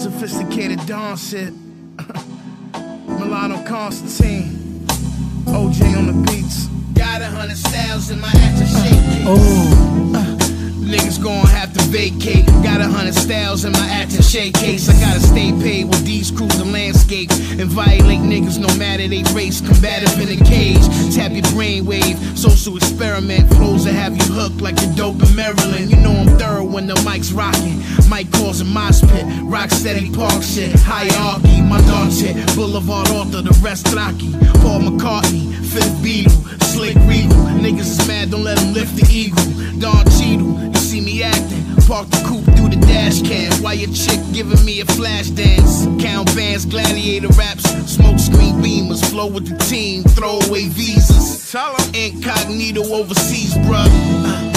Sophisticated Dawn shit. Milano Constantine. OJ on the beats. Got a hundred styles in my attache. Oh. Uh, niggas gonna have to vacate. Got a hundred styles in my shake case. I gotta stay paid with these crews and landscapes. And violate niggas no matter they race. Combative in a cage. Tap your brainwave. Social experiment. Flows that have you hooked like you're dope in Maryland. You know I'm thorough when the mic's rocking. Mic causing mosh pit. Rock steady park shit. Hierarchy. My dog shit. Boulevard author. The rest rocky. Paul McCartney. Fifth Beatle. Slick Regal. Niggas is mad. Don't let them lift the eagle. Don Cheadle. You see me acting. Park the coupe through the dash cam. While your chick giving me a flash dance. Count bands, gladiator raps, smoke screen beamers. Flow with the team, throw away visas. Incognito overseas, bruh.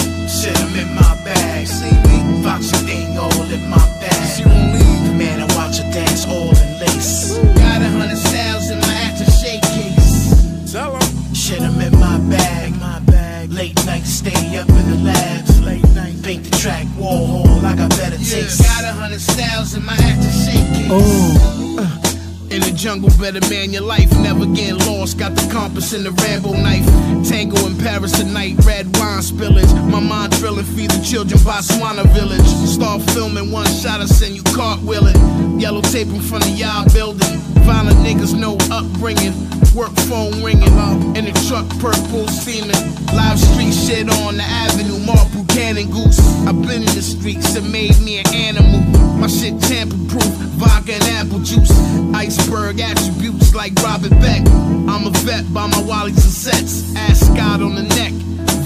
Uh, shit, I'm in my bag. See me? Foxy thing all in my bag. She won't leave. Man, I watch her dance all in lace. Got a hundred styles in my shake case. Tell 'em. Shit, I'm in my bag. My bag. Late night, stay up in the labs. Late night, paint the track, Warhol. I got better taste. Got a hundred styles in my after shake Oh. In the jungle, better man your life. Never get lost. Got the compass and the Rambo knife. Tango in Paris tonight. Red wine spillage. My mind drilling. Feed the children. Botswana village. Start filming. One shot. I send you cartwheeling. Yellow tape in front of y'all building. Violent niggas, no upbringing. Work phone ringing. In the truck, purple steaming. Live street shit on the avenue. Mark Buchanan goose. I've been in the streets. It made me an animal. My shit tamper proof. Vodka and apple juice. Iceberg like Robert Beck. I'm a vet by my Wally's and sets. Ascot on the neck.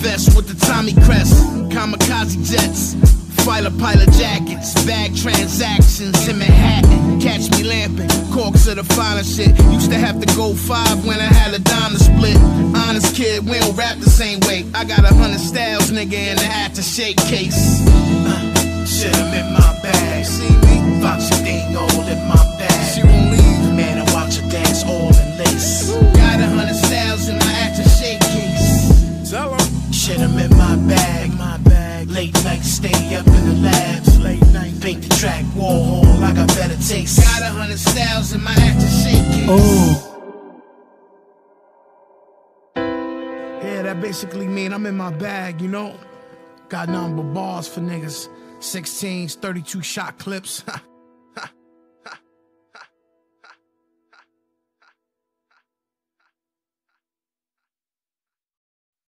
Vest with the Tommy crest. Kamikaze jets. Fighter pilot jackets, bag transactions in Manhattan. Catch me lamping, corks of the finest shit. Used to have to go five when I had a dime to split. Honest kid, we don't rap the same way. I got a hundred styles, nigga, in the attache case. Uh, shit, I'm in my bag. See me? Late night, stay up in the labs. Late night, paint the track, Warhol. I got better taste. Got a hundred styles in my attache. Oh. Yeah, that basically mean I'm in my bag, you know? Got nothing but bars for niggas. 16s, 32 shot clips.